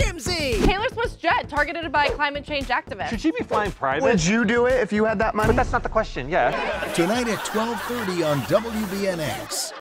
TMZ! Taylor Swift's jet targeted by climate change activists. Should she be flying private? Would you do it if you had that money? But that's not the question, yeah. Tonight at 12:30 on WBNX.